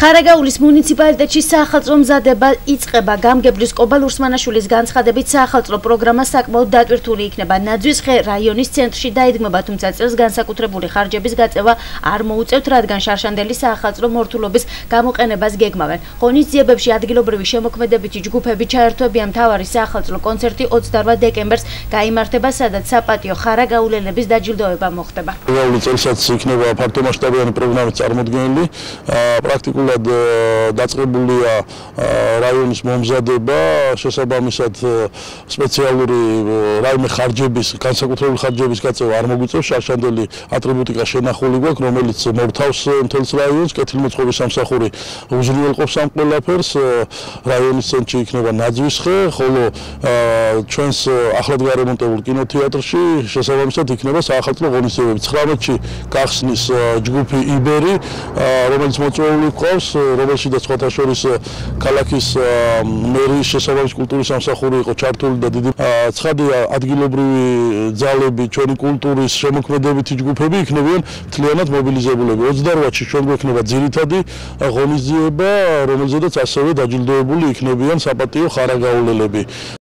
ხარაგაულის მუნიციპალიტეტში საახალწლო მზადება იწყება. გამგებლის კობალ ურსმანაშვილის განცხადებით საახალწლო პროგრამა საკმაოდ დატვირთული იქნება. ნაძვის ხე რაიონის ცენტრში დაიდგმება თუმცა წელს განსაკუთრებული ხარჯების გაწევა არ მოუწევთ რადგან შარშანდელი საახალწლო მორთულობის გამოყენებას გეგმავენ. ღონისძიებებში ადგილობრივი შემოქმედებითი ჯგუფები ჩაერთვებიან მთავარი საახალწლო კონცერტი 28 დეკემბერს გამართება სადაც საპატიო ხარაგაულელების დაჯილდოება მოხდება. ყოველი წელსაც იქნება ფართომასშტაბიანი პროგრამა წარმოდგენილი. პრაქტიკულად ნამდვილად დაწყებულია რაიონის მომზადება შესაბამისად სპეციალური რაიმე ხარჯების განსაკუთრებული ხარჯების გაწევა არ მოგვიწევს შარშანდელი ატრიბუტიკა შენახული გვაქვს რომელიც მორთავს მთელს რაიონს. კეთილმოწყობის სამსახური უზრუნველყოფს ამ ყველაფერს. რაიონის ცენტრში იქნება ნაძვისხე ხოლო ჩვენს ახლად გარემონტებულ კინოთეატრში შესაბამისად იქნება საახალწლო ღონისძიებები. 19-ში გახსნის ჯგუფი იბერი რომელიც მოწვეული ყავს გავს, რომელშიც სხვათა შორის ქალაქის მერის შესაბამის კულტურის სამსახური იყო ჩართული და დიდი ცხადია ადგილობრივი ძალები, ჩვენი კულტურის შემოქმედებითი ჯგუფები იქნებიან მთლიანად მობილიზებულები. 28-ში ჩვენ გვექნება ძირითადი ღონისძიება, რომელზედაც ასევე დაჯილდოებული იქნებიან საპატიო ხარაგაულელები.